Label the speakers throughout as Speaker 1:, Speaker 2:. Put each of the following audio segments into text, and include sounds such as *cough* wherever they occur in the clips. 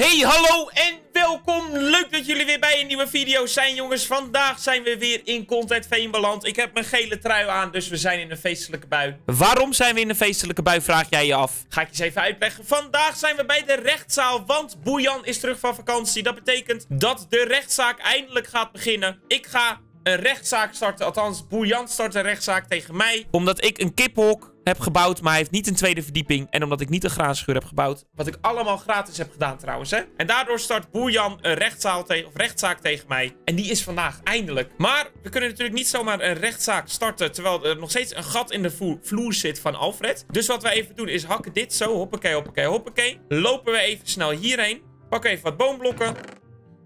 Speaker 1: Hey, hallo en welkom. Leuk dat jullie weer bij een nieuwe video zijn, jongens. Vandaag zijn we weer in Content beland. Ik heb mijn gele trui aan, dus we zijn in een feestelijke bui. Waarom zijn we in een feestelijke bui, vraag jij je af. Ga ik eens even uitleggen. Vandaag zijn we bij de rechtszaal, want Boejan is terug van vakantie. Dat betekent dat de rechtszaak eindelijk gaat beginnen. Ik ga een rechtszaak starten. Althans, Boejan start een rechtszaak tegen mij. Omdat ik een kiphok heb gebouwd, maar hij heeft niet een tweede verdieping. En omdat ik niet een graanschuur heb gebouwd. Wat ik allemaal gratis heb gedaan trouwens, hè. En daardoor start Boerjan een rechtszaal tegen, of rechtszaak tegen mij. En die is vandaag eindelijk. Maar we kunnen natuurlijk niet zomaar een rechtszaak starten... terwijl er nog steeds een gat in de vloer zit van Alfred. Dus wat we even doen is hakken dit zo. Hoppakee, hoppakee, hoppakee. Lopen we even snel hierheen. Pakken even wat boomblokken.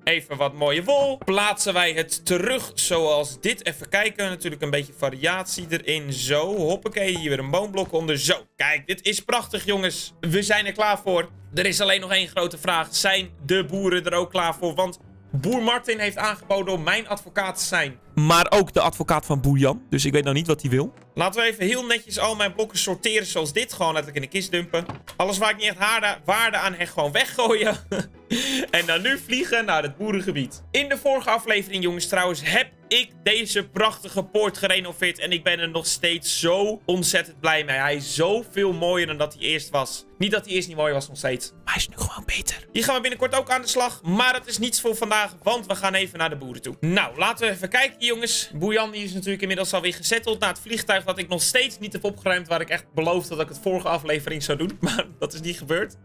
Speaker 1: Even wat mooie wol. Plaatsen wij het terug zoals dit. Even kijken. Natuurlijk een beetje variatie erin. Zo. Hoppakee. Hier weer een boomblok onder. Zo. Kijk. Dit is prachtig jongens. We zijn er klaar voor. Er is alleen nog één grote vraag. Zijn de boeren er ook klaar voor? Want Boer Martin heeft aangeboden om mijn advocaat te zijn. Maar ook de advocaat van Boer Jan. Dus ik weet nou niet wat hij wil. Laten we even heel netjes al mijn blokken sorteren zoals dit. Gewoon letterlijk in de kist dumpen. Alles waar ik niet echt waarde aan heb, gewoon weggooien. *laughs* *laughs* en dan nu vliegen naar het boerengebied. In de vorige aflevering, jongens, trouwens, heb ik deze prachtige poort gerenoveerd. En ik ben er nog steeds zo ontzettend blij mee. Hij is zoveel mooier dan dat hij eerst was. Niet dat hij eerst niet mooi was, nog steeds. Maar hij is nu gewoon beter. Hier gaan we binnenkort ook aan de slag. Maar dat is niets voor vandaag, want we gaan even naar de boeren toe. Nou, laten we even kijken, jongens. Boejan is natuurlijk inmiddels alweer gezetteld naar het vliegtuig dat ik nog steeds niet heb opgeruimd. Waar ik echt beloofde dat ik het vorige aflevering zou doen. *laughs* Maar dat is niet gebeurd.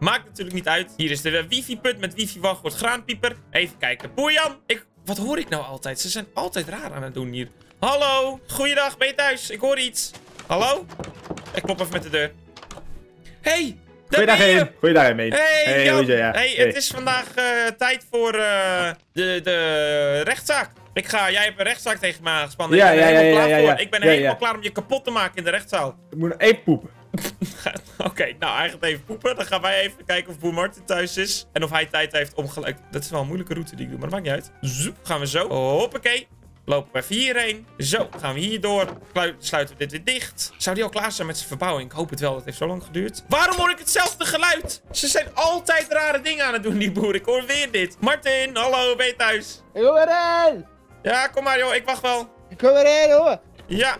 Speaker 1: Maakt natuurlijk niet uit. Hier is de wifi-put met wifi-wachtwoord graanpieper. Even kijken. Boejan, ik wat hoor ik nou altijd? Ze zijn altijd raar aan het doen hier. Hallo, goeiedag, ben je thuis? Ik hoor iets. Hallo? Ik klop even met de deur. Hey,
Speaker 2: Goeiedag, heen. Goeiedag, heen,
Speaker 1: Hey, hey, Jan. Ja. hey, het is vandaag uh, tijd voor uh, de, de rechtszaak. Ik ga, jij hebt een rechtszaak tegen me aangespannen.
Speaker 2: Ja, ja, ja, ja,
Speaker 1: Ik ben helemaal klaar om je kapot te maken in de rechtszaal.
Speaker 2: Ik moet nog even poepen. *laughs*
Speaker 1: Oké, nou, hij gaat even poepen. Dan gaan wij even kijken of Boer Martin thuis is. En of hij tijd heeft om gelijk... Dat is wel een moeilijke route die ik doe, maar dat maakt niet uit. Zoep, gaan we zo. Hoppakee. Lopen we even hierheen. Zo, gaan we hier door. Sluiten we dit weer dicht. Zou die al klaar zijn met zijn verbouwing? Ik hoop het wel. Dat heeft zo lang geduurd. Waarom hoor ik hetzelfde geluid? Ze zijn altijd rare dingen aan het doen, die boer. Ik hoor weer dit. Martin, hallo, ben je thuis?
Speaker 3: Ik kom erin.
Speaker 1: Ja, kom maar, joh. Ik wacht wel.
Speaker 3: Ik kom erin, hoor.
Speaker 1: Ja,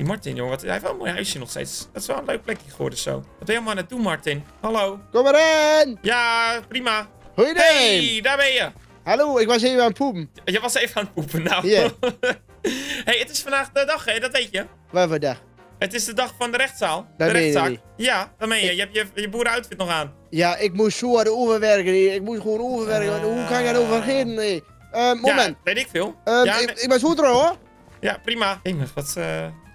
Speaker 1: die Martin, jongen, wat, hij heeft wel een mooi huisje nog steeds. Dat is wel een leuk plekje geworden zo. Wat ben je allemaal doen, Martin? Hallo?
Speaker 3: Kom erin!
Speaker 1: Ja, prima.
Speaker 3: Goeiedag!
Speaker 1: Hey, daar ben je.
Speaker 3: Hallo, ik was even aan het poepen.
Speaker 1: Je was even aan het poepen, nou. Ja. *laughs* hey, het is vandaag de dag, hè? Dat weet je.
Speaker 3: Waar voor dag?
Speaker 1: Het is de dag van de rechtszaal.
Speaker 3: Daar
Speaker 1: de
Speaker 3: rechtszaak.
Speaker 1: Ja, daar ben je. Je hebt je, je boerenoutfit nog aan.
Speaker 3: Ja, ik moet zo de overwerken. Ik moet gewoon overwerken. Uh, Hoe kan ik dat overgeven? Nee. Uh, moment. Ja,
Speaker 1: weet ik veel.
Speaker 3: Uh, ja, ik, ik ben zo hoor.
Speaker 1: Ja, prima. Jongens, wat...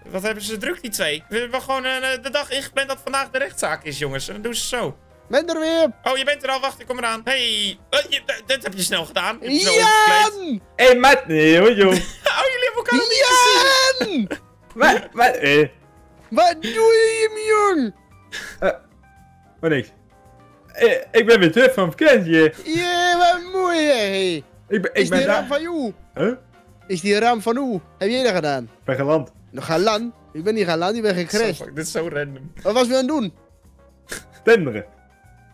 Speaker 1: Wat hebben ze druk, die twee? We hebben gewoon uh, de dag ingepland dat vandaag de rechtszaak is, jongens. En dan doen ze zo.
Speaker 3: Ben er weer.
Speaker 1: Oh, je bent er al. Wacht, ik kom eraan. Hey, uh, je, dit heb je snel gedaan.
Speaker 3: Je Jan!
Speaker 2: Hé, hey, Matt. Nee, hoor,
Speaker 1: joh. *laughs* oh, jullie hebben elkaar
Speaker 3: Jan!
Speaker 2: Wat? Wat? Eh.
Speaker 3: Wat doe je hem, jong?
Speaker 2: Uh, wat niks. Eh, ik ben weer terug van vakantie.
Speaker 3: Ja, wat mooi, hè.
Speaker 2: Ik ben, ik
Speaker 3: is
Speaker 2: ben daar...
Speaker 3: van jou?
Speaker 2: Huh?
Speaker 3: Is die ram van u? Heb jij dat gedaan? Ik
Speaker 2: ben geland.
Speaker 3: Nog gaan land? Ik ben niet gaan land, ik ben gecrashed.
Speaker 1: Dit is zo random.
Speaker 3: Wat was we aan het doen?
Speaker 2: Tenderen.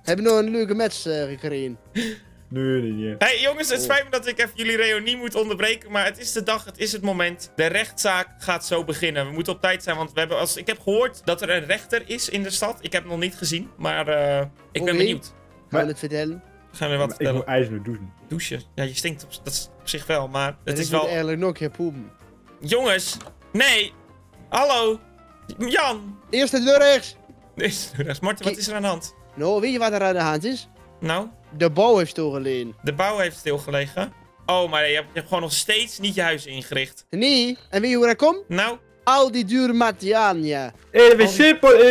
Speaker 3: Heb je nog een leuke match uh, gekregen?
Speaker 2: Nee, nee, nee.
Speaker 1: Hey jongens, het spijt me dat ik even jullie reunie moet onderbreken. Maar het is de dag, het is het moment. De rechtszaak gaat zo beginnen. We moeten op tijd zijn, want we hebben als, ik heb gehoord dat er een rechter is in de stad. Ik heb hem nog niet gezien, maar uh, ik ben benieuwd.
Speaker 3: Gaan we het vertellen?
Speaker 1: Gaan we wat
Speaker 2: maar
Speaker 1: vertellen?
Speaker 2: Ik moet ijzer douchen.
Speaker 1: Douchen? Ja, je stinkt op, dat is op zich wel, maar het
Speaker 3: en
Speaker 1: is
Speaker 3: ik
Speaker 1: wel...
Speaker 3: eigenlijk nog een keer poepen.
Speaker 1: Jongens, nee. Hallo. Jan.
Speaker 3: Eerste deur rechts.
Speaker 1: Eerste deur rechts. Martin, wat is er aan de hand?
Speaker 3: Nou, weet je wat er aan de hand is?
Speaker 1: Nou?
Speaker 3: De bouw heeft stilgelegen.
Speaker 1: De bouw heeft stilgelegen? Oh, maar je hebt, je hebt gewoon nog steeds niet je huis ingericht.
Speaker 3: Nee. En weet je hoe dat komt?
Speaker 1: Nou?
Speaker 3: Al die dure materialen, ja.
Speaker 2: Hé,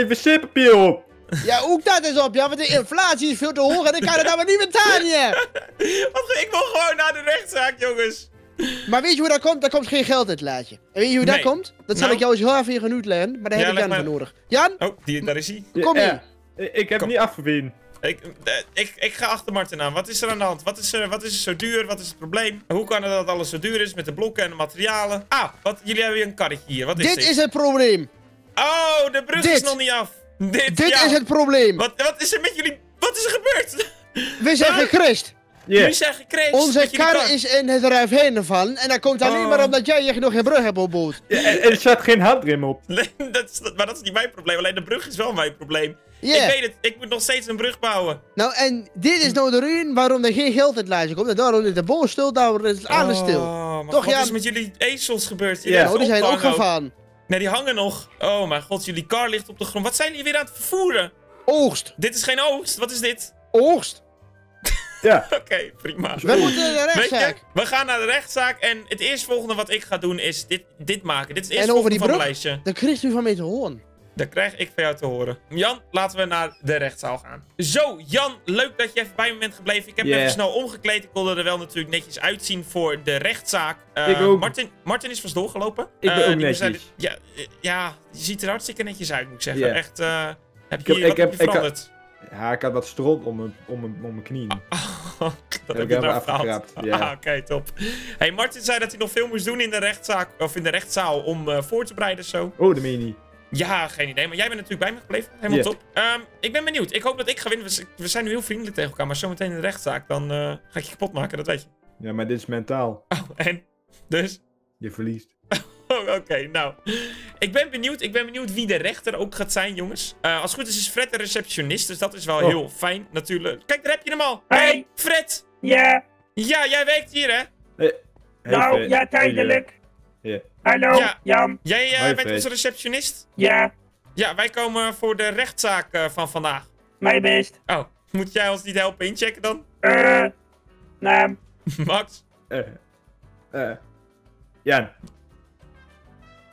Speaker 2: wc-papier op.
Speaker 3: Ja, ook dat is op, ja, want de inflatie is veel te hoog en ik kan het maar niet betalen, ja. *laughs*
Speaker 1: ik wil gewoon naar de rechtszaak, jongens.
Speaker 3: Maar weet je hoe dat komt? Daar komt geen geld uit het laadje. En weet je hoe
Speaker 1: nee.
Speaker 3: dat komt? Dat zal
Speaker 1: nou?
Speaker 3: ik jou eens heel even gaan uitleggen, maar daar
Speaker 1: ja,
Speaker 3: heb ik Jan
Speaker 1: maar...
Speaker 3: voor nodig. Jan?
Speaker 1: Oh, die, daar is hij.
Speaker 3: Kom
Speaker 2: ja,
Speaker 3: hier.
Speaker 2: Ik heb
Speaker 1: Kom.
Speaker 2: niet afgewezen.
Speaker 1: Ik, ik, ik ga achter Martin aan. Wat is er aan de hand? Wat is, er, wat is er zo duur? Wat is het probleem? Hoe kan het dat alles zo duur is met de blokken en de materialen? Ah, wat, jullie hebben hier een karretje hier. Wat is
Speaker 3: dit?
Speaker 1: dit?
Speaker 3: is het probleem.
Speaker 1: Oh, de brug
Speaker 3: Dit.
Speaker 1: is nog niet af. Dit,
Speaker 3: Dit
Speaker 1: ja.
Speaker 3: is het probleem.
Speaker 1: Wat, wat is er met jullie... Wat is er gebeurd?
Speaker 3: We zijn
Speaker 1: Huh?
Speaker 3: gecrashed.
Speaker 1: Ik Chris.
Speaker 3: Onze
Speaker 1: jullie
Speaker 3: kar is in het ruif heen gevallen. En dat komt alleen
Speaker 1: Oh.
Speaker 3: maar omdat jij nog geen brug hebt op boot.
Speaker 2: Ja, er staat geen handrem op. *laughs*
Speaker 1: Nee, dat is, maar dat is niet mijn probleem. Alleen de brug is wel mijn probleem. Ik weet het, ik moet nog steeds een brug bouwen.
Speaker 3: Nou, en dit is nou de reden waarom er geen geld in het lijstje komt. En daarom is de boot stil, daarom is alles stil.
Speaker 1: Oh, maar
Speaker 3: Toch,
Speaker 1: wat
Speaker 3: ja.
Speaker 1: is met jullie ezels gebeurd? Jullie
Speaker 2: Ja.
Speaker 3: Oh, die zijn ook gevallen.
Speaker 1: Nee, die hangen nog. Oh mijn god, jullie kar ligt op de grond. Wat zijn jullie weer aan het vervoeren?
Speaker 3: Oogst.
Speaker 1: Dit is geen oogst. Wat is dit?
Speaker 3: Oogst. *laughs*
Speaker 2: Ja. *laughs*
Speaker 1: Oké, prima.
Speaker 3: We moeten naar de rechtszaak.
Speaker 1: we gaan naar de rechtszaak en het eerstvolgende wat ik ga doen is dit, dit maken. Dit is het
Speaker 3: En
Speaker 1: eerste
Speaker 3: over die
Speaker 1: van
Speaker 3: brug?
Speaker 1: lijstje.
Speaker 3: De Christus van mij te horen.
Speaker 1: Dat krijg ik van jou te horen. Jan, laten we naar de rechtszaal gaan. Zo, Jan, leuk dat je even bij me bent gebleven. Ik heb me
Speaker 2: Yeah.
Speaker 1: even snel omgekleed. Ik wilde er wel natuurlijk netjes uitzien voor de rechtszaak. Eh,
Speaker 2: Ik ook.
Speaker 1: Martin, Martin is vast doorgelopen.
Speaker 2: Ik ben
Speaker 1: Eh,
Speaker 2: ook netjes.
Speaker 1: Ja, eh, ja, je ziet er hartstikke netjes uit, moet ik zeggen.
Speaker 2: Yeah.
Speaker 1: Echt, heb
Speaker 2: Ik
Speaker 1: je,
Speaker 2: heb-
Speaker 1: wat
Speaker 2: ik
Speaker 1: heb je
Speaker 2: ik had-
Speaker 1: veranderd?
Speaker 2: Ja, ik had wat stront om mijn, om mijn, om mijn knieën. *laughs*
Speaker 1: dat
Speaker 2: Heb
Speaker 1: heb
Speaker 2: ik
Speaker 1: eraf gehaald.
Speaker 2: afgekrapt, ja.
Speaker 1: Ah, Oké, top. Hey, Martin zei dat hij nog veel moest doen in de rechtszaak, of in de rechtszaal om voor te bereiden zo.
Speaker 2: Oh, dat meen je niet.
Speaker 1: Ja, geen idee. Maar jij bent natuurlijk bij me gebleven. Helemaal top. Ehm, ik ben benieuwd. Ik hoop dat ik ga winnen. We, zijn nu heel vriendelijk tegen elkaar. Maar zometeen in de rechtszaak, dan eh, ga ik je kapot maken. Dat weet je.
Speaker 2: Ja, maar dit is mentaal. *laughs*
Speaker 1: Oh, en? Dus?
Speaker 2: Je verliest. *laughs*
Speaker 1: Oh, oké. nou. Ik ben benieuwd. Ik ben benieuwd wie de rechter ook gaat zijn, jongens. Eh, als het goed is, is Fred de receptionist. Dus dat is wel
Speaker 2: Oh.
Speaker 1: heel fijn, natuurlijk. Kijk, daar heb je hem al.
Speaker 4: Hey.
Speaker 1: Hey, Fred.
Speaker 4: Ja,
Speaker 1: Ja, jij werkt hier, hè?
Speaker 2: Hey,
Speaker 4: nou,
Speaker 2: Fred.
Speaker 4: ja, tijdelijk.
Speaker 2: Ja.
Speaker 4: Hallo,
Speaker 1: Ja.
Speaker 4: Jan.
Speaker 1: Jij
Speaker 2: Hoi,
Speaker 1: bent onze receptionist?
Speaker 4: Ja,
Speaker 1: Ja, wij komen voor de rechtszaak eh, van vandaag.
Speaker 4: mijn best.
Speaker 1: Oh, moet jij ons niet helpen inchecken dan?
Speaker 4: Eh, naam. *laughs*
Speaker 1: Max?
Speaker 2: Eh. Eh. Jan.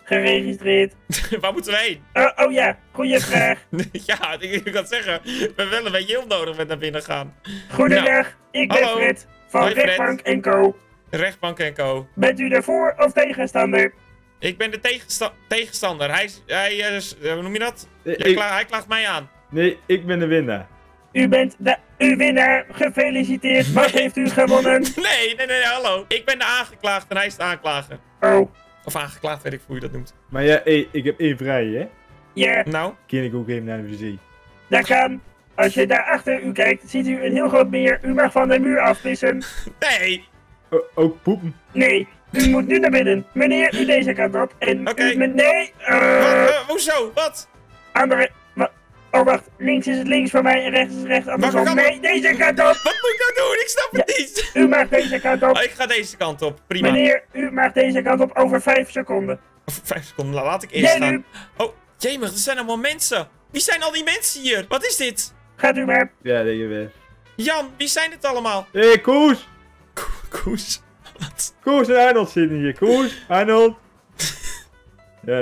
Speaker 4: Geregistreerd. *laughs*
Speaker 1: Waar moeten we heen?
Speaker 4: Oh, oh ja, goeie *laughs* vraag.
Speaker 1: ja, ik, ik kan zeggen, we hebben wel een beetje hulp nodig met naar binnen gaan.
Speaker 4: Goedendag, ik ben
Speaker 1: hallo.
Speaker 4: Fred van
Speaker 1: Hoi, Fred.
Speaker 4: Rechtbank Co.
Speaker 1: Rechtbank en co.
Speaker 4: Bent u ervoor of tegenstander?
Speaker 1: Ik ben de tegensta tegenstander. Hij, is- hij eh, is- eh, hoe noem je dat? Jij
Speaker 2: ik-
Speaker 1: kla- hij klaagt mij aan.
Speaker 2: Nee, ik ben de winnaar.
Speaker 4: U bent de uw winnaar. Gefeliciteerd. Wat heeft u gewonnen? *laughs*
Speaker 1: Nee, nee, nee, hallo. Ik ben de aangeklaagde en hij is de aanklager.
Speaker 4: Oh,
Speaker 1: Of aangeklaagd, weet ik hoe je dat noemt.
Speaker 2: Maar ja, hey, ik heb één vrij, hè?
Speaker 4: ja,
Speaker 1: Nou,
Speaker 2: Ken ik ook even naar de wc.
Speaker 4: dat kan. Als je daar achter u kijkt, ziet u een heel groot meer. U mag van de muur afvissen. *laughs*
Speaker 1: nee.
Speaker 2: Oh, ook poepen.
Speaker 4: Nee, u moet nu naar binnen. Meneer, u deze kant op. En u nee.
Speaker 1: Wat,
Speaker 4: eh
Speaker 1: eh, hoezo? Wat?
Speaker 4: andere. wa- Oh, wacht. Links is het links voor mij en rechts is rechts. Andersom. Nee, deze kant op.
Speaker 1: Wat moet ik nou doen? Ik snap het niet.
Speaker 4: U mag deze kant op.
Speaker 1: Oh, ik ga deze kant op. Prima.
Speaker 4: Meneer, u mag deze kant op over vijf seconden.
Speaker 1: Of Vijf seconden, laat ik eerst gaan.
Speaker 4: nu.
Speaker 1: Oh, jemig, er zijn allemaal mensen. Wie zijn al die mensen hier? Wat is dit?
Speaker 4: Gaat u maar.
Speaker 2: Ja, dat je weer.
Speaker 1: Jan, wie zijn dit allemaal?
Speaker 2: Hé, hey, Koes!
Speaker 1: Ko- Koes. Wat?
Speaker 2: Koes en Arnold zitten hier. Koes, Arnold. *laughs* ja,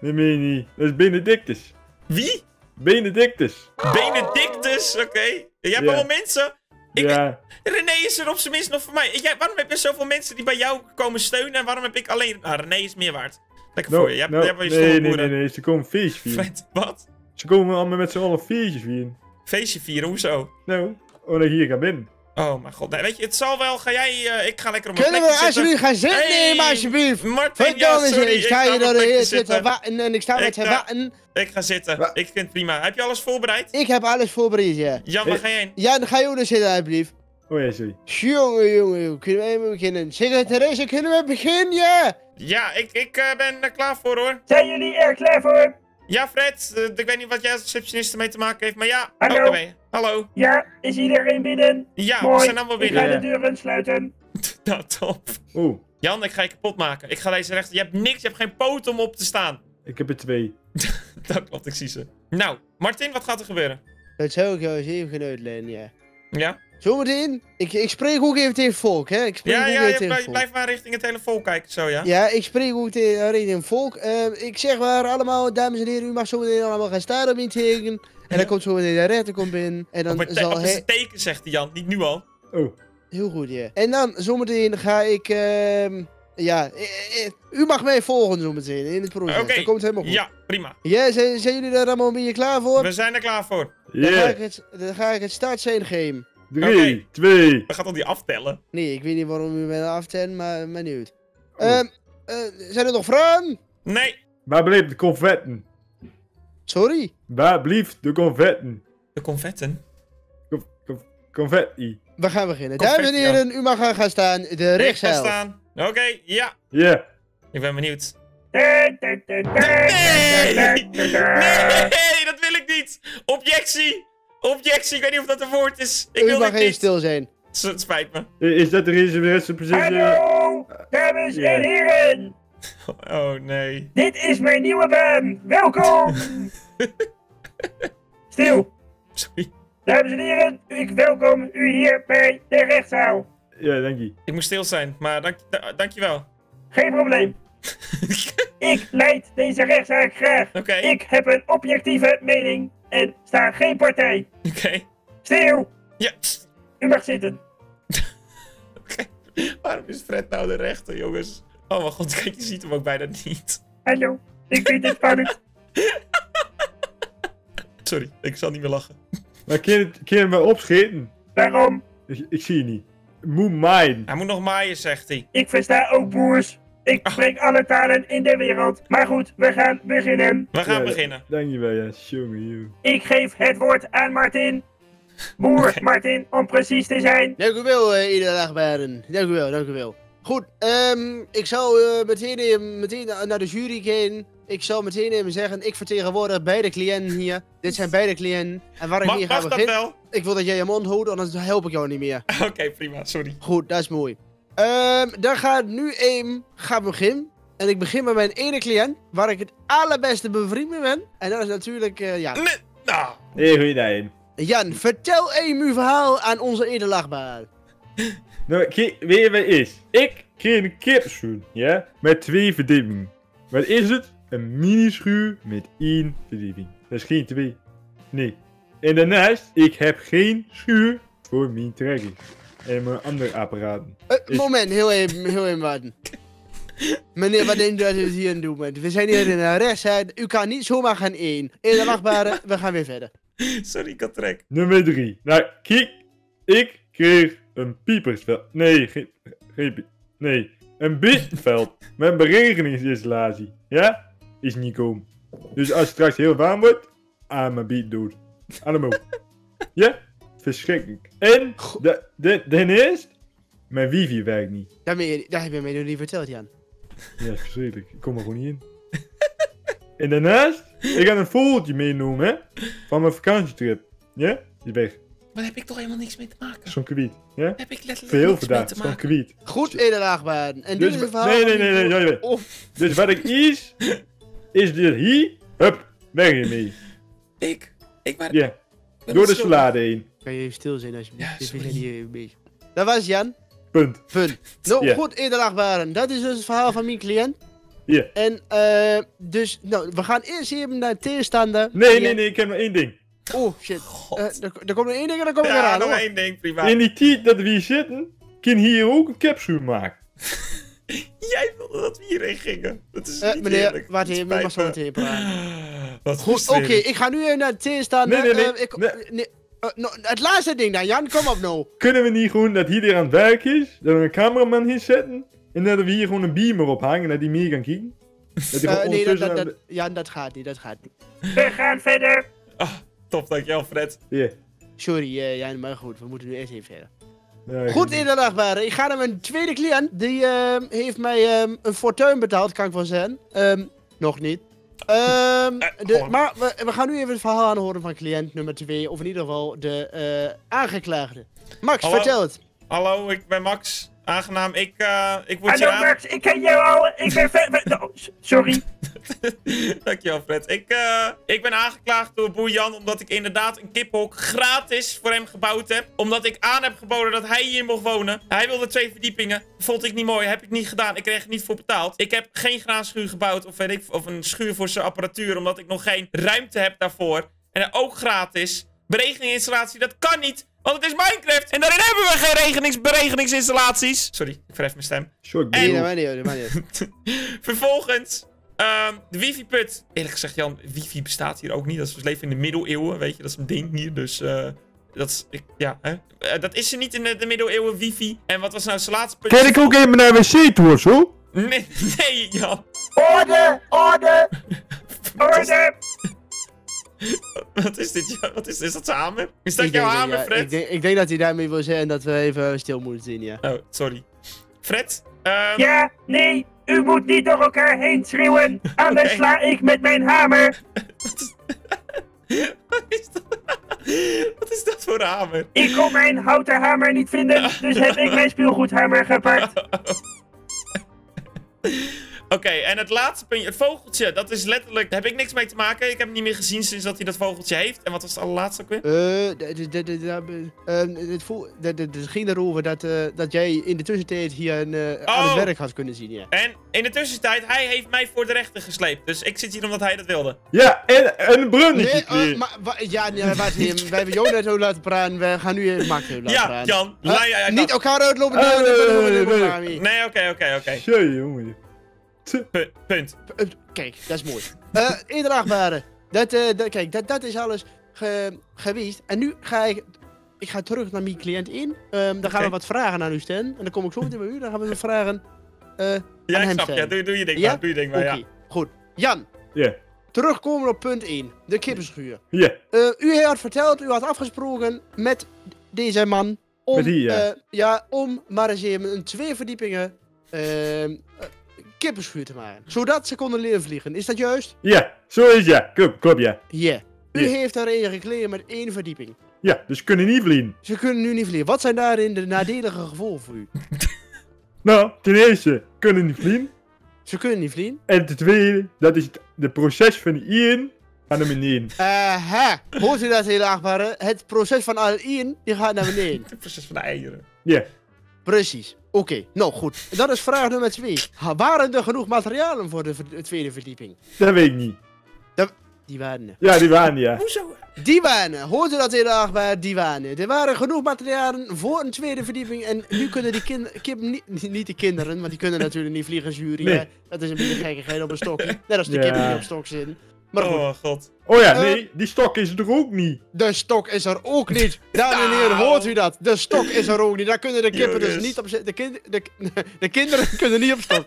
Speaker 2: dat meen je niet. Dat is Benedictus.
Speaker 1: Wie?
Speaker 2: Benedictus.
Speaker 1: Benedictus, oké. Jij hebt
Speaker 2: Ja.
Speaker 1: allemaal mensen. Ik
Speaker 2: ja.
Speaker 1: René is er op zijn minst nog voor mij. Jij, waarom heb je zoveel mensen die bij jou komen steunen en waarom heb ik alleen... Ah, René is meer waard. Lekker voor je. Hebt wel je
Speaker 2: nee, nee,
Speaker 1: boeren.
Speaker 2: nee, nee, ze komen feestjes vieren.
Speaker 1: Wat?
Speaker 2: Ze komen allemaal met z'n allen feestjes vieren.
Speaker 1: Feestje vieren, hoezo?
Speaker 2: Nou, omdat ik hier ga binnen.
Speaker 1: Oh mijn god. Nee, weet je, het zal wel. Ga jij... eh, ik ga lekker op mijn
Speaker 3: Kunnen
Speaker 1: plekje
Speaker 3: we alsjeblieft gaan zitten
Speaker 1: Hey,
Speaker 3: nemen, alsjeblieft?
Speaker 1: Martin, ja, sorry.
Speaker 3: ik sta hier door de
Speaker 1: zitten.
Speaker 3: wachten en ik sta
Speaker 1: Ik
Speaker 3: met te
Speaker 1: ga-
Speaker 3: wachten.
Speaker 1: Ik ga zitten.
Speaker 2: Wa-
Speaker 1: Ik vind het prima. Heb je alles voorbereid?
Speaker 3: Ik heb alles voorbereid, ja.
Speaker 1: Jan, waar
Speaker 2: Eh.
Speaker 1: ga je heen?
Speaker 3: Ja, dan ga je ook nog zitten, alsjeblieft.
Speaker 2: Oh ja, sorry.
Speaker 3: Jongen, jongen, jongen. Kunnen we even beginnen? Secretaresse, kunnen we beginnen, ja?
Speaker 1: Ja, ik, ik eh, ben er klaar voor hoor.
Speaker 4: Zijn jullie er klaar voor?
Speaker 1: Ja, Fred. eh, ik weet niet wat jij als receptionist ermee te maken heeft, maar ja.
Speaker 4: Hallo?
Speaker 1: Je. Hallo.
Speaker 4: Ja, is iedereen binnen?
Speaker 1: Ja, we
Speaker 4: Mooi.
Speaker 1: zijn allemaal
Speaker 4: Ik ga
Speaker 1: binnen.
Speaker 4: de deuren sluiten. *laughs*
Speaker 1: Nou, top.
Speaker 2: Oh,
Speaker 1: Jan, ik ga je kapot maken. Ik ga deze rechter... Je hebt niks, je hebt geen poot om op te staan.
Speaker 2: ik heb er twee. *laughs*
Speaker 1: Dat klopt, ik zie ze. Nou, Martin, wat gaat er gebeuren?
Speaker 3: Dat zou ik jou eens even gaan uitleggen, ja.
Speaker 1: Ja?
Speaker 3: Zometeen, ik, ik spreek ook even tegen volk, hè. Ik spreek
Speaker 1: Ja,
Speaker 3: ook
Speaker 1: ja,
Speaker 3: even
Speaker 1: je
Speaker 3: tegen
Speaker 1: blijf,
Speaker 3: volk.
Speaker 1: blijf maar richting het telefoon kijken, zo ja?
Speaker 3: Ja, ik spreek ook tegen richting volk. Eh, ik zeg maar allemaal, dames en heren, u mag zo meteen allemaal gaan staan op mijn teken. En dan komt zo meteen de rechter komt binnen. En
Speaker 1: Op
Speaker 3: dan
Speaker 1: te-
Speaker 3: zal
Speaker 1: op
Speaker 3: hij...
Speaker 1: het teken, zegt Jan. Niet nu al.
Speaker 2: Oh,
Speaker 3: Heel goed, ja. En dan zometeen ga ik... ehm ja, eh, eh, u mag mij volgen zometeen in het proces.
Speaker 1: Oké.
Speaker 3: Dat komt helemaal goed.
Speaker 1: Ja, prima.
Speaker 3: Ja, zijn, zijn jullie daar allemaal een beetje klaar voor?
Speaker 1: We zijn er klaar voor.
Speaker 3: Dan, ga
Speaker 2: yeah.
Speaker 3: ik het, dan ga ik het startsein geven.
Speaker 2: Drie,
Speaker 1: Oké.
Speaker 2: twee.
Speaker 1: We gaan dan die aftellen.
Speaker 3: Nee, ik weet niet waarom u mij aftellen, maar, maar niet uit.
Speaker 2: Oh.
Speaker 3: Ehm, eh, zijn er nog vragen?
Speaker 1: Nee,
Speaker 2: Waar blijft de confetten?
Speaker 3: Sorry?
Speaker 2: Waar blijft de confetten?
Speaker 1: de confetten.
Speaker 2: Conf- conf- confetti.
Speaker 3: We gaan beginnen.
Speaker 1: Confetti,
Speaker 3: Dames en heren, u mag gaan staan. De
Speaker 1: Ik ga staan. Oké, ja.
Speaker 2: Ja.
Speaker 1: Ik ben benieuwd. Nee! Nee, dat wil ik niet! Objectie! Objectie, ik weet niet of dat een woord is. Ik
Speaker 3: U
Speaker 1: wil
Speaker 3: mag even
Speaker 1: niet.
Speaker 3: stil zijn.
Speaker 1: S- Het spijt me.
Speaker 2: Is dat de eerste positie?
Speaker 4: Hallo, dames en heren. *laughs*
Speaker 1: Oh nee.
Speaker 4: Dit is mijn nieuwe baan. Welkom. *laughs* Stil.
Speaker 1: Sorry.
Speaker 4: Dames en heren, ik welkom u hier bij de rechtszaal.
Speaker 2: Ja, dank je.
Speaker 1: Ik moest stil zijn, maar dank, da- dankjewel.
Speaker 4: Geen probleem. *laughs* Ik leid deze rechtszaak graag.
Speaker 1: Oké.
Speaker 4: Ik heb een objectieve mening en sta geen partij.
Speaker 1: Oké.
Speaker 4: Stil.
Speaker 1: Ja.
Speaker 4: U mag zitten.
Speaker 1: Oké. Waarom is Fred nou de rechter, jongens? Oh mijn god, kijk, je ziet hem ook bijna niet.
Speaker 4: Hallo. Ik vind het spannend. *laughs*
Speaker 1: Sorry, ik zal niet meer lachen.
Speaker 2: Maar kun je, kun je hem wel opschieten?
Speaker 4: Waarom?
Speaker 2: Ik, ik zie je niet. Moe maaien.
Speaker 1: Hij moet nog maaien, zegt hij.
Speaker 4: Ik versta ook boers. Ik spreek alle talen in de wereld. Maar goed, we gaan beginnen.
Speaker 1: We gaan
Speaker 2: Ja,
Speaker 1: beginnen.
Speaker 2: Dankjewel, ja. Jongen, joh.
Speaker 4: Ik geef het woord aan Martin. Boer. *laughs* Martin, om precies te zijn.
Speaker 3: Dank u wel, uh, iedere dagbaren. Dank u wel, dank u wel. Goed, ehm, ik zal eh, meteen, even- meteen na- naar de jury gaan. Ik zal meteen even zeggen, ik vertegenwoordig beide cliënten hier. Dit zijn beide cliënten. En waar ik
Speaker 1: Mag,
Speaker 3: hier ga beginnen...
Speaker 1: wel?
Speaker 3: Ik wil dat jij je mond houdt, anders help ik jou niet meer. *laughs*
Speaker 1: Oké, prima, sorry.
Speaker 3: Goed, dat is mooi. Ehm, dan gaat nu even gaan beginnen. En ik begin met mijn ene cliënt, waar ik het allerbeste bevriend mee ben. En dat is natuurlijk eh, Jan.
Speaker 1: Nee, nou,
Speaker 2: goeie.
Speaker 3: Jan, vertel even uw verhaal aan onze edelachtbaan. *laughs*
Speaker 2: Nou, kijk, weet je wat is? Ik kreeg een kipschoen, ja? Met twee verdiepingen. Wat is het? Een mini-schuur met één verdieping. Dat is geen twee. Nee. En daarnaast, ik heb geen schuur voor mijn trekker. En mijn andere apparaten.
Speaker 3: Eh,
Speaker 2: Is-
Speaker 3: moment, heel even, heel even wachten. Meneer, wat denkt u dat u hier aan het doen bent? We zijn hier in de rechtszaal. U kan niet zomaar gaan één. Edelachtbare, *laughs* we gaan weer verder.
Speaker 1: sorry, ik had trek.
Speaker 2: Nummer 3. Nou, kijk. Ik kreeg een piepersveld. Nee, geen... geen nee. Een bitveld. Met beregeningsinstallatie. Ja? Is niet komen. Dus als het straks heel warm wordt, aan mijn biet dood. Allemaal. *laughs* ja? Verschrikkelijk. En, de, de, ten eerste, mijn wifi werkt niet.
Speaker 3: Ben je, dat heb je mij nog niet verteld, Jan.
Speaker 2: Ja, verschrikkelijk. Ik kom er gewoon niet in. en daarnaast, ik ga een fotootje meenemen, hè? Van mijn vakantietrip. Ja? Die is weg.
Speaker 1: Maar daar heb ik toch helemaal niks mee te maken?
Speaker 2: Zo'n kwiet. Ja?
Speaker 1: Heb ik letterlijk
Speaker 2: Veel
Speaker 1: niks mee te
Speaker 2: Zo'n
Speaker 1: maken.
Speaker 2: kwiet.
Speaker 3: Goed, edelachtbare. En dit
Speaker 2: Dus
Speaker 3: is
Speaker 2: wa-
Speaker 3: het verhaal...
Speaker 2: nee, nee,
Speaker 3: van
Speaker 2: nee, nee, nee, nee.
Speaker 3: Oh,
Speaker 2: Dus wat ik is, is dit hier. Hup, weg hiermee.
Speaker 1: Ik, ik maar...
Speaker 2: Ja, door de salade heen.
Speaker 3: kan je even stil zijn alsjeblieft?
Speaker 1: Ja,
Speaker 3: Dit
Speaker 1: sorry.
Speaker 3: hier een beetje... Dat was Jan.
Speaker 2: Punt.
Speaker 3: Punt. *laughs* Nou, goed, edelachtbaren. Dat is dus het verhaal van mijn cliënt.
Speaker 2: Ja.
Speaker 3: En, eh, dus, nou, we gaan eerst even naar de tegenstander.
Speaker 2: Nee, nee, nee, ik heb nog één ding.
Speaker 3: Oh, shit. Eh, er, er komt nog één ding en dan kom ik
Speaker 1: ja,
Speaker 3: eraan,
Speaker 1: nog
Speaker 3: hoor.
Speaker 1: één ding, prima.
Speaker 2: In die tijd dat we hier zitten, kan hier ook een capsule maken. *laughs*
Speaker 1: Jij wilde dat we hierheen gingen. Dat is
Speaker 3: Eh,
Speaker 1: niet
Speaker 3: meneer,
Speaker 1: eerlijk.
Speaker 3: wacht
Speaker 1: Het
Speaker 3: even, ik mag zo meteen praten. *laughs*
Speaker 1: Wat
Speaker 3: Goed, oké, ik ga nu even naar de tegenstander.
Speaker 2: Nee, nee, nee,
Speaker 3: Eh, ik,
Speaker 2: nee.
Speaker 3: nee, het laatste ding dan, Jan, kom op nou. *laughs*
Speaker 2: Kunnen we niet gewoon dat iedereen aan het werk is, dat we een cameraman hier zetten, en dat we hier gewoon een beamer op hangen, dat die meer kan kijken? Dat die
Speaker 3: nee, dat, dat, dat, Jan, dat gaat niet, dat gaat niet.
Speaker 4: We gaan verder.
Speaker 1: Ah, top, dankjewel Fred.
Speaker 2: Ja.
Speaker 3: Sorry, eh, Jan, maar goed, we moeten nu eerst even verder.
Speaker 2: Ja,
Speaker 3: Goed, inderdaad, Ik ga naar mijn tweede cliënt. Die ehm, heeft mij ehm, een fortuin betaald, kan ik wel zeggen. Ehm, nog niet. Ehm,
Speaker 1: Eh,
Speaker 3: de, maar we, we gaan nu even het verhaal aanhoren van cliënt nummer 2. Of in ieder geval de eh, aangeklaagde. Max,
Speaker 1: Hallo?
Speaker 3: vertel het.
Speaker 1: Hallo, ik ben Max. Aangenaam, ik, eh, ik word
Speaker 4: Hallo
Speaker 1: aan...
Speaker 4: Max, ik ken jou al. Ik ben ver... s- sorry. *laughs*
Speaker 1: Dankjewel Fred. Ik, eh, ik ben aangeklaagd door boer Jan omdat ik inderdaad een kiphok gratis voor hem gebouwd heb. Omdat ik aan heb geboden dat hij hier mocht wonen. Hij wilde twee verdiepingen. Vond ik niet mooi, heb ik niet gedaan. Ik kreeg er niet voor betaald. Ik heb geen graanschuur gebouwd of, weet ik, of een schuur voor zijn apparatuur omdat ik nog geen ruimte heb daarvoor. En ook gratis. Beregeningsinstallatie, dat kan niet. Want het is Minecraft. En daarin hebben we geen regenings beregeningsinstallaties. Sorry, ik verhef mijn stem.
Speaker 2: Sorry, ik
Speaker 3: Nee, dat niet. *laughs*
Speaker 1: Vervolgens, ehm, de wifi-put. Eerlijk gezegd, Jan, wifi bestaat hier ook niet. Dat is, we leven in de middeleeuwen, weet je. Dat is een ding hier, dus... eh, dat is, ik, ja, hè? Eh, dat is er niet in de, de middeleeuwen, wifi. En wat was nou zijn laatste punt?
Speaker 2: Kan ik ook even naar wc toe of zo?
Speaker 1: Nee, *laughs* nee, Jan.
Speaker 4: Orde, orde, *laughs* orde. *laughs*
Speaker 1: Wat is dit? Ja, Wat is, is dat zijn hamer? Is dat
Speaker 3: Ik
Speaker 1: jouw hamer,
Speaker 3: ja,
Speaker 1: Fred?
Speaker 3: Ik denk, ik denk dat hij daarmee wil zeggen dat we even stil moeten zien, ja.
Speaker 1: Oh, sorry. Fred? Ehm,
Speaker 4: Ja, nee, u moet niet door elkaar heen schreeuwen. *laughs* Anders sla ik met mijn hamer. *laughs*
Speaker 1: Wat is dat? Wat is dat voor hamer?
Speaker 4: Ik kon mijn houten hamer niet vinden, dus heb ik mijn speelgoedhamer gepakt.
Speaker 1: Oké, en het laatste puntje. Het vogeltje. Dat is letterlijk... Daar heb ik niks mee te maken. Ik heb hem niet meer gezien sinds dat hij dat vogeltje heeft. En wat was het allerlaatste ook weer?
Speaker 3: Het ging erover dat, dat jij in de tussentijd hier een, uh, aan het werk had kunnen zien, ja.
Speaker 1: En in de tussentijd, hij heeft mij voor de rechter gesleept. Dus ik zit hier omdat hij dat wilde.
Speaker 2: Ja, en een brun.
Speaker 3: Nee, maar, ja, nee, wacht even. Wij hebben jou net zo laten praten. We gaan nu Max laten
Speaker 1: ja. Jan,
Speaker 3: huh?
Speaker 1: Ja,
Speaker 3: Niet elkaar uitlopen. Nee,
Speaker 1: oké, oké, oké.
Speaker 2: Jee.
Speaker 1: Pu- Punt.
Speaker 3: Kijk, dat is mooi. Eh indraagbare. Dat, eh, dat, kijk, dat, dat is alles ge- geweest. En nu ga ik... Ik ga terug naar mijn cliënt in. Ehm, dan gaan we wat vragen aan u stellen. En dan kom ik zo meteen bij u. Dan gaan we wat vragen eh,
Speaker 1: Ja,
Speaker 3: aan
Speaker 1: ik
Speaker 3: hem
Speaker 1: snap. Ja, doe, doe je ding
Speaker 3: Ja?
Speaker 1: maar. Doe je ding maar,
Speaker 3: Oké,
Speaker 1: ja.
Speaker 3: goed. Jan,
Speaker 2: Ja,
Speaker 3: terugkomen op punt 1. De kippenschuur.
Speaker 2: ja.
Speaker 3: Eh, u had verteld, u had afgesproken met deze man om,
Speaker 2: Met die, ja.
Speaker 3: eh, ja, om maar eens even een twee verdiepingen ehm, eh, kippenschuur te maken. Zodat ze konden leren vliegen. Is dat juist?
Speaker 2: Ja, zo is ja. Klopt, klopt ja.
Speaker 3: Ja. U
Speaker 2: Ja.
Speaker 3: heeft daarin gekleden met één verdieping.
Speaker 2: Ja, dus ze kunnen niet vliegen.
Speaker 3: Ze kunnen nu niet vliegen. Wat zijn daarin de nadelige gevolgen voor u? *laughs*
Speaker 2: Nou, ten eerste kunnen niet vliegen.
Speaker 3: Ze kunnen niet vliegen.
Speaker 2: En ten tweede, dat is het de proces van Ian aan de beneden.
Speaker 3: Aha. Hoort u dat hele achtbare? Het proces van al één, die gaat naar beneden. *laughs*
Speaker 1: Het proces van de eieren.
Speaker 2: Ja,
Speaker 3: Precies. Oké, nou goed. Dat is vraag nummer twee. Waren er genoeg materialen voor de, tweede verdieping?
Speaker 2: dat weet ik niet.
Speaker 3: Die waren er.
Speaker 2: Ja, die waren ja.
Speaker 1: Hoezo?
Speaker 3: Die waren er. Hoort u dat hele achtbare? Die waren er. Er waren genoeg materialen voor een tweede verdieping. En nu kunnen die kinderen... Niet, niet de kinderen, want die kunnen natuurlijk niet vliegen jury.
Speaker 2: Nee.
Speaker 3: Dat is een beetje gekkigheid op een stokje. Net als de
Speaker 2: Ja.
Speaker 3: kippen die op stok zitten. Maar goed.
Speaker 1: Oh, god.
Speaker 2: Oh ja,
Speaker 3: Eh.
Speaker 2: nee, die stok is er ook niet.
Speaker 3: De stok is er ook niet. Dames en heren,
Speaker 1: Nou.
Speaker 3: hoort u dat? De stok is er ook niet. Daar kunnen de kippen dus niet op zitten. De, kind, de, de kinderen *laughs* kunnen niet op stok.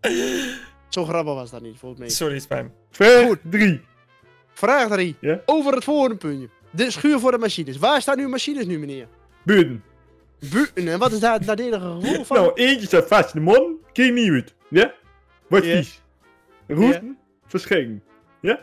Speaker 3: *laughs* Zo grappig was dat niet, volgens mij.
Speaker 1: Sorry, spijt me.
Speaker 2: Vraag
Speaker 3: Goed.
Speaker 2: 3.
Speaker 3: Vraag 3.
Speaker 2: Ja?
Speaker 3: Over het volgende puntje. De schuur voor de machines. Waar staan uw machines nu, meneer?
Speaker 2: Buiten.
Speaker 3: Buiten. En wat is daar het nadelige gevolg van?
Speaker 2: Nou, eentje staat vast in de mond, kijk niet uit. Ja?
Speaker 3: Ja.
Speaker 2: vies. Roesten, verschrikken. Ja?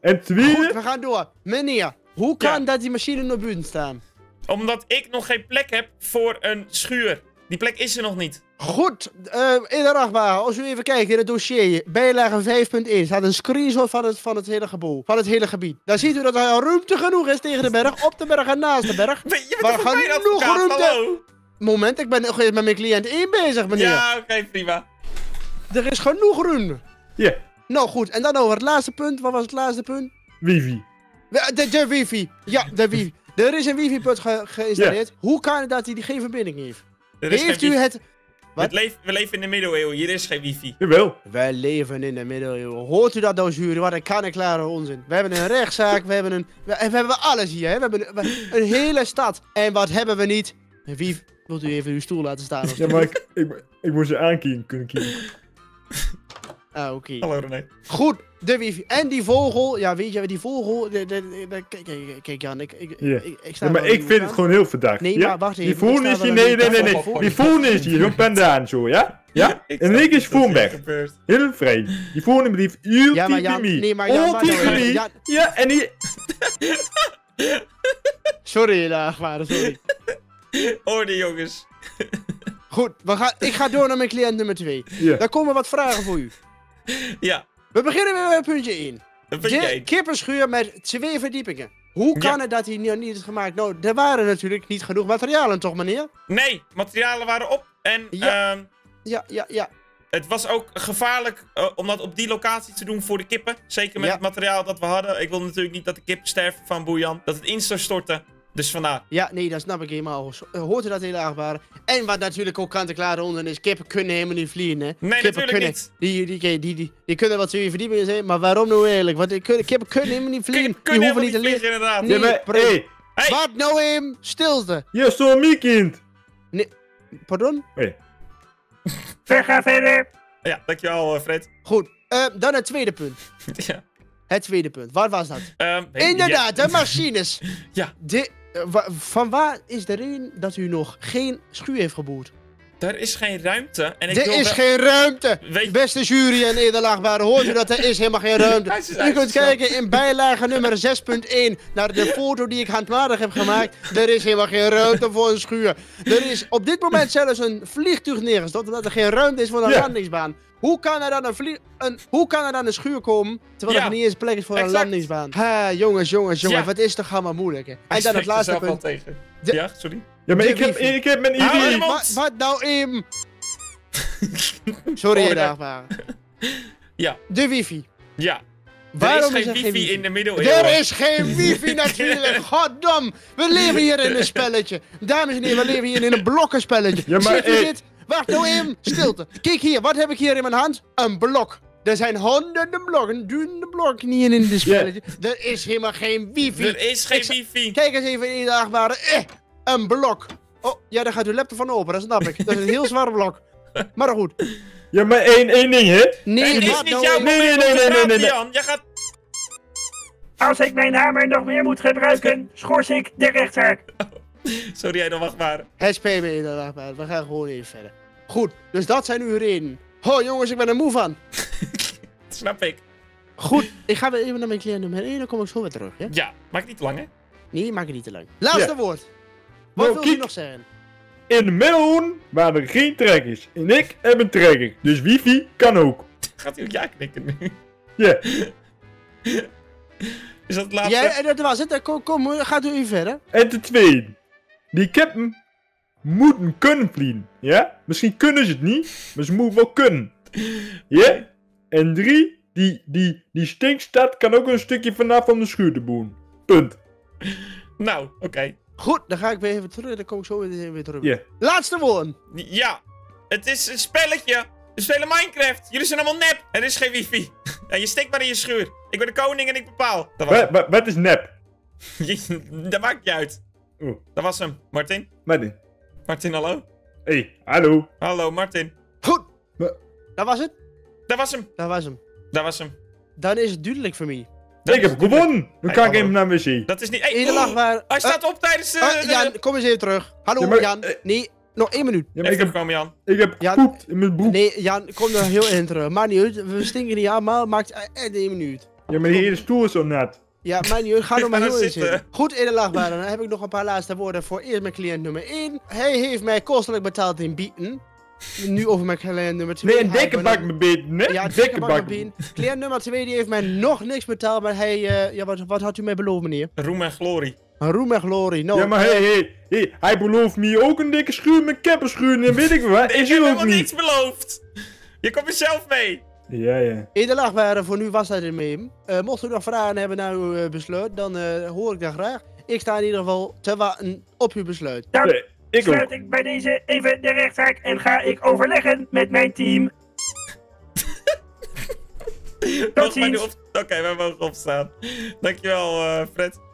Speaker 2: En tweede,
Speaker 3: Goed, we gaan door. Meneer, hoe kan
Speaker 1: Ja.
Speaker 3: dat die machines nog buiten staan?
Speaker 1: Omdat ik nog geen plek heb voor een schuur. Die plek is er nog niet.
Speaker 3: Goed, eh in de achtbare, als u even kijkt in het dossier, bijlage 5.1, staat een screenshot van het, van het hele gebouw, van het hele gebied. Dan ziet u dat er al ruimte genoeg is tegen de berg, op de berg en naast de berg.
Speaker 1: Je bent
Speaker 3: Maar genoeg
Speaker 1: advocaat?
Speaker 3: ruimte.
Speaker 1: Hallo?
Speaker 3: Moment, ik ben nog eens met mijn cliënt 1 bezig, meneer.
Speaker 1: Ja, oké, prima.
Speaker 3: Er is genoeg ruimte.
Speaker 2: ja,
Speaker 3: Nou goed, en dan over het laatste punt. Wat was het laatste punt?
Speaker 2: wifi.
Speaker 3: De, de, wifi. Ja, de wifi. Er is een wifi-put ge- geïnstalleerd. Hoe kan het dat hij die geen verbinding heeft?
Speaker 1: Er is
Speaker 3: Heeft
Speaker 1: geen
Speaker 3: u
Speaker 1: wifi.
Speaker 3: het... Wat?
Speaker 1: Het leef- we leven in de middeleeuwen, hier is geen wifi.
Speaker 2: Jawel.
Speaker 3: Wij leven in de middeleeuwen. Hoort u dat nou, jury? Wat een kan en klare onzin. We hebben een rechtszaak, we hebben een... We, we hebben alles hier, hè? We hebben een, we- een hele stad. En wat hebben we niet? Een wifi. Wilt u even uw stoel laten staan? Of
Speaker 2: Ja, maar ik, ik, ik moest ze aankijken kunnen kiezen.
Speaker 3: Ah, oké.
Speaker 1: Hallo René.
Speaker 3: Goed, de wifi. En die vogel. Ja, weet je, die vogel... De, de, de- de- kijk, kijk, kijk, Jan, ik, ik,
Speaker 2: Ja.
Speaker 3: ik, ik sta
Speaker 2: Ja, maar ik
Speaker 3: in
Speaker 2: vind het gewoon heel verdacht.
Speaker 3: Nee,
Speaker 2: ja?
Speaker 3: maar wacht
Speaker 2: Die
Speaker 3: even,
Speaker 2: phone
Speaker 3: ik sta
Speaker 2: is hier, nee, nee, nee, nee. Die phone is hier, zo pendaan zo, ja? Ja? En ik is phone weg. Heel vrij. Die phone blijft ultiem
Speaker 3: Ja, maar Jan- nee, maar Jan,
Speaker 2: Ja, en die...
Speaker 3: Sorry, Laagwaarde, sorry.
Speaker 1: Hoorde jongens.
Speaker 3: Goed, we gaan, ik ga door naar mijn cliënt nummer 2.
Speaker 2: Ja.
Speaker 3: Daar komen wat vragen voor u. *laughs*
Speaker 1: Ja,
Speaker 3: We beginnen weer met puntje 1.
Speaker 1: dat ben je
Speaker 3: De
Speaker 1: één.
Speaker 3: kipperschuur met twee verdiepingen. Hoe kan
Speaker 1: Ja.
Speaker 3: het dat hij niet is gemaakt? Nou, er waren natuurlijk niet genoeg materialen, toch meneer?
Speaker 1: Nee, materialen waren op. En
Speaker 3: Ja.
Speaker 1: ehm,
Speaker 3: Ja, ja, ja.
Speaker 1: het was ook gevaarlijk eh, om dat op die locatie te doen voor de kippen. Zeker met
Speaker 3: Ja.
Speaker 1: het materiaal dat we hadden. Ik wil natuurlijk niet dat de kippen sterven van Boejan. Dat het in zou storten. Dus vandaar.
Speaker 3: Ja, nee, dat snap ik helemaal. Zo- Hoort u dat hele achtbare? En wat natuurlijk ook kant-en-klaar onder is, kippen kunnen helemaal niet vliegen, hè?
Speaker 1: Nee,
Speaker 3: kippen
Speaker 1: natuurlijk
Speaker 3: kunnen,
Speaker 1: niet.
Speaker 3: Die, die, die, die, die, die kunnen wat twee verdiepingen zijn, maar waarom nou eigenlijk? Want kippen kunnen helemaal niet vliegen.
Speaker 1: Kippen kunnen
Speaker 3: die hoeven
Speaker 1: helemaal
Speaker 3: niet te
Speaker 1: vliegen,
Speaker 3: liggen.
Speaker 1: inderdaad.
Speaker 3: Nee,
Speaker 1: Hey!
Speaker 3: Wat nou even? Stilte.
Speaker 2: hier is zo'n miekkind.
Speaker 3: Pardon?
Speaker 4: We gaan *laughs* verder.
Speaker 1: Ja, dankjewel eh, Fred.
Speaker 3: Goed. Eh, dan het tweede punt. *laughs*
Speaker 1: ja.
Speaker 3: Het tweede punt. Wat was dat?
Speaker 1: Ehm.
Speaker 3: Inderdaad, de machines. *laughs*
Speaker 1: Ja.
Speaker 3: De, van waar is de reden dat u nog geen schuur heeft geboord?
Speaker 1: Er is geen ruimte. En ik
Speaker 3: Er
Speaker 1: wil
Speaker 3: is
Speaker 1: wel-
Speaker 3: geen ruimte.
Speaker 1: Weet
Speaker 3: Beste jury en edelachtbare, hoort u dat er is helemaal geen *laughs* ruimte.
Speaker 1: Is-
Speaker 3: U kunt kijken in bijlage nummer 6.1 naar de foto die ik handmatig heb gemaakt. Er is helemaal geen ruimte voor een schuur. Er is op dit moment zelfs een vliegtuig neergestort omdat er geen ruimte is voor een
Speaker 2: Ja.
Speaker 3: landingsbaan. Hoe kan er dan een, vlie- een, hoe kan er dan een schuur komen terwijl
Speaker 1: Ja,
Speaker 3: er niet eens plek is voor een landingsbaan? Ha, jongens, jongens, jongens,
Speaker 1: Ja.
Speaker 3: wat is toch allemaal moeilijk hè?
Speaker 1: Hij
Speaker 3: En dan het laatste punt.
Speaker 1: tegen.
Speaker 3: De-
Speaker 1: Ja, sorry.
Speaker 2: Ja, maar ik heb,
Speaker 3: wifi.
Speaker 2: ik heb mijn
Speaker 1: Hou je
Speaker 2: idee.
Speaker 1: mond.
Speaker 3: Wat, wat nou im? *laughs* Sorry, edelachtbare. *laughs*
Speaker 1: Ja.
Speaker 3: De wifi.
Speaker 1: Ja.
Speaker 3: Waarom
Speaker 1: er
Speaker 3: is
Speaker 1: is
Speaker 3: er
Speaker 1: geen
Speaker 3: geen
Speaker 1: wifi
Speaker 3: wifi?
Speaker 1: in de middeleeuwen.
Speaker 3: Er is geen *laughs* wifi natuurlijk, goddam. We leven hier in een spelletje. Dames en heren, we leven hier in een blokkenspelletje.
Speaker 2: Ja, maar,
Speaker 3: Ziet u dit? Wacht nou even, stilte. Kijk hier, wat heb ik hier in mijn hand? Een blok. Er zijn honderden blokken, duizenden blokken hier in dit spelletje. Er is helemaal geen wifi.
Speaker 1: Er is geen
Speaker 3: Ik
Speaker 1: wifi.
Speaker 3: Kijk eens even in de achtbare. Eh, een blok. Oh, ja, daar gaat uw laptop van open, dat snap ik. Dat is een heel zwaar blok. Maar goed.
Speaker 2: Ja, maar één, één ding, hè?
Speaker 3: Nee,
Speaker 1: Het is niet jouw
Speaker 2: Nee, nee, nee, nee, nee, nee.
Speaker 1: Jan. Jij gaat...
Speaker 4: Als ik mijn hamer nog meer moet gebruiken, schors ik de rechtszaak. *laughs*
Speaker 1: Sorry, jij dan wacht maar.
Speaker 3: Het spijt me inderdaad, maar we gaan gewoon even verder. Goed, dus dat zijn uw redenen. Ho jongens, ik ben er moe van. *laughs*
Speaker 1: Dat snap ik.
Speaker 3: Goed, ik ga weer even naar mijn cliënt nummer 1, dan kom ik zo weer terug. Ja?
Speaker 1: Ja, maak niet te lang, hè?
Speaker 3: Nee, maak het niet te lang. Laatste
Speaker 2: Ja.
Speaker 3: woord. Wat
Speaker 2: Nou,
Speaker 3: wil u
Speaker 2: kijk.
Speaker 3: nog zeggen?
Speaker 2: In de middelhoen waar er geen trekkers. En ik heb een trekker. Dus wifi kan ook.
Speaker 1: Gaat hij ook ja knikken nu?
Speaker 2: Ja. *laughs*
Speaker 1: Is dat het laatste?
Speaker 3: Jij, en dat was het. Dan Kom, kom, gaat u even verder.
Speaker 2: En ten tweede. Die kippen moeten kunnen vliegen. Ja? Misschien kunnen ze het niet, maar ze moeten wel kunnen. Ja? En drie. Die, die, die stinkstad kan ook een stukje vanaf om de schuur te boen. Punt.
Speaker 1: Nou, oké.
Speaker 3: Goed, dan ga ik weer even terug. Dan kom ik zo weer, weer terug.
Speaker 2: Ja.
Speaker 3: Laatste woord.
Speaker 1: Ja, het is een spelletje. We spelen Minecraft. Jullie zijn allemaal nep. Er is geen wifi. *laughs* En je stikt maar in je schuur. Ik ben de koning en ik bepaal. Dat was
Speaker 2: Wa- wa- Wat is nep? *laughs*
Speaker 1: Dat maakt niet uit.
Speaker 2: Oh,
Speaker 1: Dat was hem. Martin?
Speaker 2: wat is?
Speaker 1: Martin, hallo?
Speaker 2: Hé, hey, hallo.
Speaker 1: Hallo, Martin.
Speaker 3: Goed. Dat was het.
Speaker 1: Dat was hem.
Speaker 3: Dat was hem.
Speaker 1: Dat was hem.
Speaker 3: Dan is het duidelijk voor mij.
Speaker 2: Ik heb gewonnen. Ik
Speaker 1: hallo.
Speaker 2: even naar de wc.
Speaker 1: Dat is niet... Hey,
Speaker 3: waar.
Speaker 1: Hij staat op tijdens de...
Speaker 3: Ah,
Speaker 1: de-
Speaker 3: Jan, kom eens even terug. Hallo,
Speaker 2: Ja, maar-
Speaker 3: Jan.
Speaker 2: eh,
Speaker 3: Nee, nog één minuut.
Speaker 2: Ja, maar ik heb,
Speaker 1: komen, Jan.
Speaker 2: ik heb
Speaker 3: Ja.
Speaker 2: gepoept in mijn broek.
Speaker 3: Nee, Jan, kom er heel in terug. Maakt niet uit. We stinken niet allemaal. Maakt echt één minuut.
Speaker 2: Ja, maar die hele stoel is zo nat.
Speaker 3: Ja, niet uit. Ga *laughs* nog maar
Speaker 1: Ga
Speaker 3: heel in
Speaker 1: zitten.
Speaker 3: zitten. Goed, edelachtbare. Dan heb ik nog een paar laatste woorden voor eerst mijn cliënt nummer 1. Hij heeft mij kostelijk betaald in bieten. Nu over mijn cliënt nummer 2.
Speaker 2: Nee, een dikke bak me beet, hè?
Speaker 3: Ja,
Speaker 2: Een
Speaker 3: dikke bak. Cliënt nummer 2 die heeft mij nog niks betaald. Maar hij... eh, ja, wat, wat had u mij beloofd, meneer?
Speaker 1: Roem en glorie.
Speaker 3: Roem en glorie. Nou,
Speaker 2: Ja, maar hé, hé, hé, hij belooft me ook een dikke schuur met camperschuur en weet ik wat. *laughs*
Speaker 1: Ik
Speaker 2: Is
Speaker 1: heb
Speaker 2: hij ook
Speaker 1: helemaal niks beloofd. Je komt er zelf mee.
Speaker 2: Ja, ja.
Speaker 3: Edelachtbare, voor nu was dat ermee. Eh mocht u nog vragen hebben naar uw eh, besluit, dan eh, hoor ik dat graag. Ik sta in ieder geval te wachten op uw besluit.
Speaker 2: Nee, ik
Speaker 4: sluit
Speaker 2: ook.
Speaker 4: ik bij deze even de rechtszaak en ga ik overleggen met mijn team. *laughs* Tot ziens.
Speaker 1: op... Oké, wij mogen opstaan. Dankjewel, eh Fred. Oké,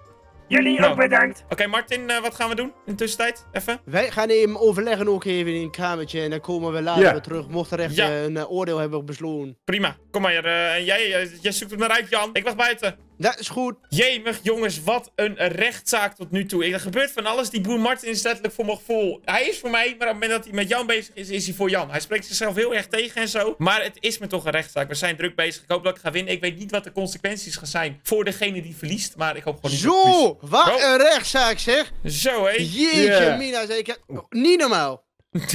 Speaker 4: Jullie
Speaker 1: Nou.
Speaker 4: ook bedankt.
Speaker 1: Martin, eh, wat gaan we doen in de tussentijd? Even?
Speaker 3: Wij gaan even overleggen ook even in een kamertje en dan komen we later
Speaker 2: Ja.
Speaker 3: weer terug. Mocht er echt
Speaker 1: Ja.
Speaker 3: een eh, oordeel hebben besloten.
Speaker 1: Prima. Kom maar, jij, jij, jij zoekt het maar uit, Jan. Ik wacht buiten.
Speaker 3: Dat is goed.
Speaker 1: Jemig, jongens, wat een rechtszaak tot nu toe. Er gebeurt van alles. Die boer Martin is letterlijk voor mijn gevoel. Hij is voor mij, maar op het moment dat hij met Jan bezig is, is hij voor Jan. Hij spreekt zichzelf heel erg tegen en zo. Maar het is me toch een rechtszaak. We zijn druk bezig. Ik hoop dat ik ga winnen. Ik weet niet wat de consequenties gaan zijn voor degene die verliest. Maar ik hoop gewoon niet dat.
Speaker 3: Zo, wat een rechtszaak zeg.
Speaker 1: Zo, hé.
Speaker 3: Jeetje
Speaker 2: Ja.
Speaker 3: mina, zeker. Niet normaal. *laughs*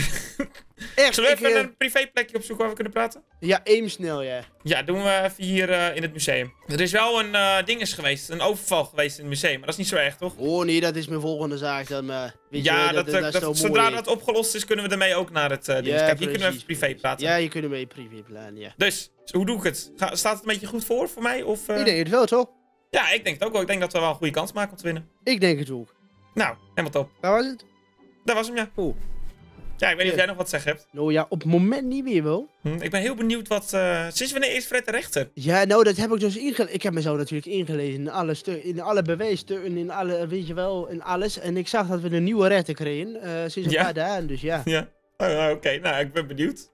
Speaker 3: Echt,
Speaker 1: Zullen we
Speaker 3: ik,
Speaker 1: even
Speaker 3: eh,
Speaker 1: een privéplekje opzoeken waar we kunnen praten?
Speaker 3: Ja, even snel, ja.
Speaker 1: Ja, doen we even hier eh, in het museum. Er is wel een eh ding is geweest, een overval geweest in het museum, maar dat is niet zo erg, toch?
Speaker 3: Oh nee, dat is mijn volgende zaak dan. weet je
Speaker 1: ja,
Speaker 3: wel,
Speaker 1: dat,
Speaker 3: dat, dat,
Speaker 1: zodra dat opgelost is, kunnen we ermee ook naar het ding.
Speaker 3: Ja,
Speaker 1: Kijk, hier kunnen we even
Speaker 3: precies,
Speaker 1: privé praten.
Speaker 3: Ja, je kunt hem mee privéplan, ja.
Speaker 1: Dus, hoe doe ik het? Ga- staat het een beetje goed voor voor mij? Of?
Speaker 3: Ik denk het wel, toch?
Speaker 1: Ja, ik denk het ook wel. Ik denk dat we wel een goede kans maken om te winnen.
Speaker 3: Ik denk het ook.
Speaker 1: Nou, helemaal top.
Speaker 3: Waar was het?
Speaker 1: Dat was hem, ja.
Speaker 3: Oeh.
Speaker 1: Ja, ik weet niet of jij nog wat te zeggen hebt.
Speaker 3: Nou ja, op het moment niet meer wel.
Speaker 1: Hm, ik ben heel benieuwd wat... eh, sinds wanneer is Fred de rechter?
Speaker 3: Ja, nou, dat heb ik dus ingelezen. Ik heb mezelf natuurlijk ingelezen in alle, in alle bewijsstukken, in alle, weet je wel, in alles. En ik zag dat we een nieuwe rechter kregen, eh, sinds een
Speaker 1: Ja?
Speaker 3: paar dagen, dus ja.
Speaker 1: Ja. Oh, oh, Oké, nou, ik ben benieuwd.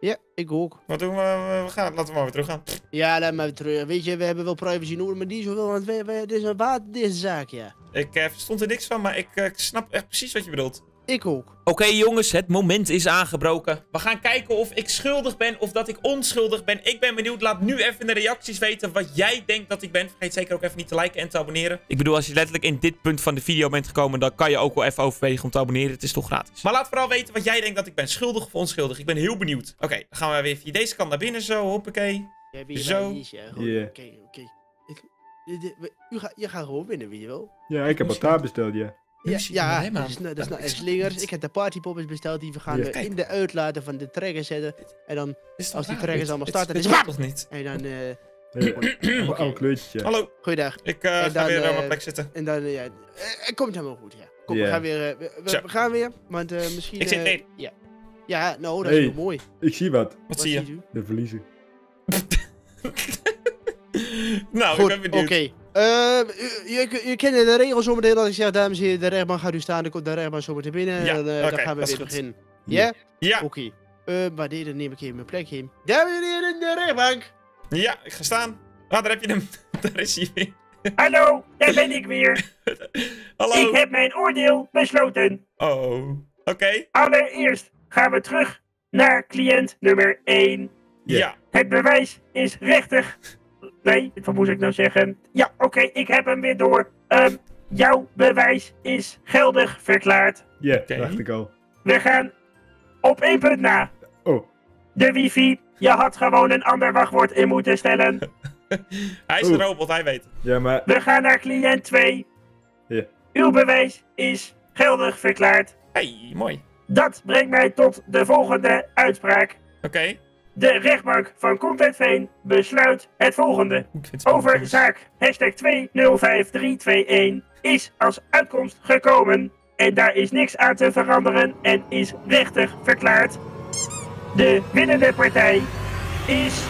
Speaker 3: Ja, ik ook.
Speaker 1: Wat doen we? We gaan, laten we maar weer terug gaan.
Speaker 3: Ja, laat maar weer terug. Weet je, we hebben wel privacy nodig, maar niet zoveel, want we, we, dit is een waard, deze zaak, ja.
Speaker 1: Ik eh, verstond er niks van, maar ik snap echt precies wat je bedoelt.
Speaker 3: Ik ook.
Speaker 1: Oké jongens, het moment is aangebroken. We gaan kijken of ik schuldig ben of dat ik onschuldig ben. Ik ben benieuwd. Laat nu even in de reacties weten wat jij denkt dat ik ben. Vergeet zeker ook even niet te liken en te abonneren. Ik bedoel, als je letterlijk in dit punt van de video bent gekomen, dan kan je ook wel even overwegen om te abonneren. Het is toch gratis. Maar laat vooral weten wat jij denkt dat ik ben. Schuldig of onschuldig. Ik ben heel benieuwd. Oké, dan gaan we weer via deze kant naar binnen zo. Hoppakee. Zo.
Speaker 3: Oké, oké. Je gaat gewoon winnen, weet je wel.
Speaker 2: Ja, ik heb al taart besteld, ja.
Speaker 3: Ja, ja
Speaker 1: man.
Speaker 3: dat is, nou- dat is
Speaker 1: Ja,
Speaker 3: nou slingers. Ik heb de partypoppers besteld, die we gaan
Speaker 2: Ja.
Speaker 3: in de uitlaten van de trekker zetten. En dan, Als die
Speaker 1: raar?
Speaker 3: trekkers allemaal starten, dan is
Speaker 1: klopt toch niet?
Speaker 3: en dan, eh,
Speaker 2: Ja, *clears throat*
Speaker 3: Oké.
Speaker 2: Oude kleurtjes, ja.
Speaker 1: Hallo,
Speaker 3: goeiedag.
Speaker 1: ik eh,
Speaker 3: En
Speaker 1: ga
Speaker 3: dan,
Speaker 1: weer op
Speaker 3: eh,
Speaker 1: mijn plek zitten.
Speaker 3: En dan, ja, eh, het komt helemaal goed, ja. Kom, we
Speaker 2: Ja.
Speaker 3: gaan weer, we, we-
Speaker 1: Zo.
Speaker 3: we gaan weer, want eh, misschien...
Speaker 1: Ik zit erin.
Speaker 3: Ja. Ja, nou, dat
Speaker 2: Hey.
Speaker 3: is heel mooi.
Speaker 2: Ik zie wat.
Speaker 1: Wat zie je?
Speaker 2: De verliezer. *laughs* *laughs*
Speaker 1: Nou, ik
Speaker 3: Goed,
Speaker 1: ben
Speaker 3: oké.
Speaker 1: benieuwd.
Speaker 3: Eh, u, u, u kent de regels zometeen als ik zeg, dames en heren, de rechtbank gaat u staan, dan komt de rechtbank zometeen binnen
Speaker 1: Ja,
Speaker 3: en dan, eh,
Speaker 1: oké,
Speaker 3: dan gaan we weer beginnen. Ja?
Speaker 1: Ja,
Speaker 3: Oké. Eh, maar dit dan neem ik even mijn plek in. Dames en heren, de rechtbank!
Speaker 1: ja, ik ga staan. Ah, daar heb je hem. *laughs* Daar is hij weer.
Speaker 4: Hallo, daar ben ik weer. *laughs*
Speaker 1: Hallo.
Speaker 4: Ik heb mijn oordeel besloten.
Speaker 1: Oh, oké.
Speaker 4: Allereerst gaan we terug naar cliënt nummer 1.
Speaker 1: Ja.
Speaker 4: Het bewijs is rechtig. Nee, wat moest ik nou zeggen? Ja, oké, ik heb hem weer door. Ehm, jouw bewijs is geldig verklaard.
Speaker 2: Ja,
Speaker 1: Oké.
Speaker 2: dacht ik al.
Speaker 4: We gaan op één punt na.
Speaker 2: Oh,
Speaker 4: De wifi. Je had gewoon een ander wachtwoord in moeten stellen. *laughs*
Speaker 1: Hij is een robot, hij weet. het.
Speaker 2: ja, maar...
Speaker 4: We gaan naar cliënt 2.
Speaker 2: Ja.
Speaker 4: Uw bewijs is geldig verklaard.
Speaker 1: Hey, mooi.
Speaker 4: Dat brengt mij tot de volgende uitspraak.
Speaker 1: Oké.
Speaker 4: De rechtbank van Content Veen besluit het volgende. Over zaak hashtag 205321 is als uitkomst gekomen. En daar is niks aan te veranderen en is rechtig verklaard. De winnende partij is